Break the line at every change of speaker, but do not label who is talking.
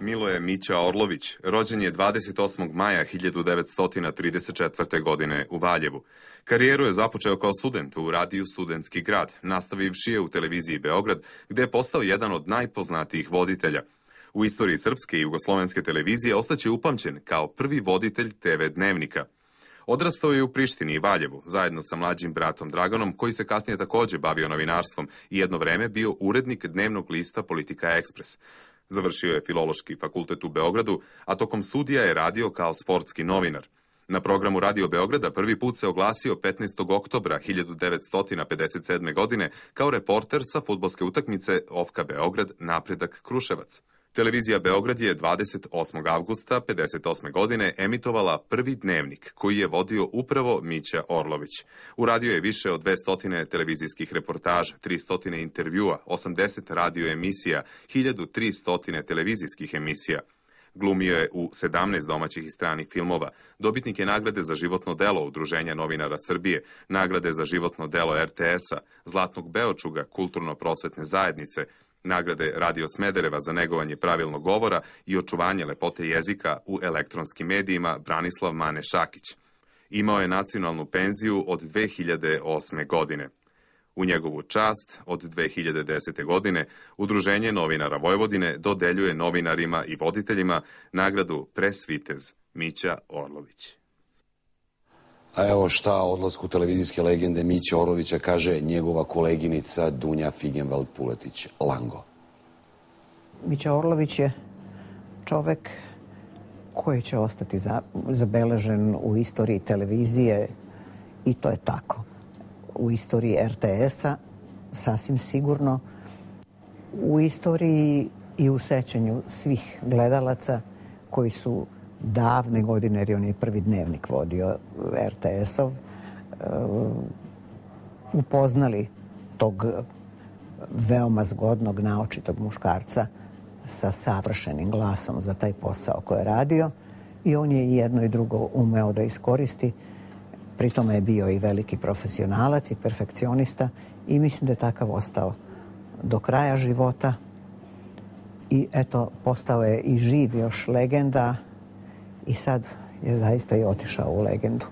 Miloje Mića Orlović rođen je 28. maja 1934. godine u Valjevu. Karijeru je započeo kao student u radiju Studentski grad, nastavivši je u televiziji Beograd, gde je postao jedan od najpoznatijih voditelja. U istoriji srpske i jugoslovenske televizije ostaće upamćen kao prvi voditelj TV dnevnika. Odrastao je u Prištini i Valjevu, zajedno sa mlađim bratom Draganom, koji se kasnije takođe bavio novinarstvom i jedno vreme bio urednik dnevnog lista Politika Ekspres. Završio je Filološki fakultet u Beogradu, a tokom studija je radio kao sportski novinar. Na programu Radio Beograda prvi put se oglasio 15. oktobra 1957. godine kao reporter sa futbolske utakmice Ofka Beograd napredak Kruševac. Televizija Beograd je 28. avgusta 58. godine emitovala prvi dnevnik koji je vodio upravo Mića Orlović. Uradio je više od 200 televizijskih reportaža, 300 intervjua, 80 radio emisija, 1300 televizijskih emisija. Glumio je u 17 domaćih i stranih filmova. Dobitnik je nagrade za životno delo Udruženja novinara Srbije, nagrade za životno delo RTS-a, Zlatnog Beočuga, Kulturno-prosvetne zajednice, nagrade Radio Smedereva za negovanje pravilnog govora i očuvanje lepote jezika u elektronskim medijima Branislav Mane Šakić. Imao je nacionalnu penziju od 2008. godine. U njegovu čast od 2010. godine Udruženje novinara Vojvodine dodeljuje novinarima i voditeljima nagradu Presvitez Mića Orlović.
A evo šta odlasku televizijske legende Mića Orovića kaže njegova koleginica Dunja Figenvald Puletić, Lango.
Mića Orlović je čovek koji će ostati za, zabeležen u istoriji televizije i to je tako. U istoriji RTS-a sasvim sigurno, u istoriji i u sećanju svih gledalaca koji su davne godine, jer on je prvi dnevnik vodio RTS-ov, uh, upoznali tog veoma zgodnog, naočitog muškarca sa savršenim glasom za taj posao koji je radio i on je jedno i drugo umeo da iskoristi. Pritome je bio i veliki profesionalac i perfekcionista i mislim da je takav ostao do kraja života i eto, postao je i živ još legenda i sad je zaista i otišao u legendu.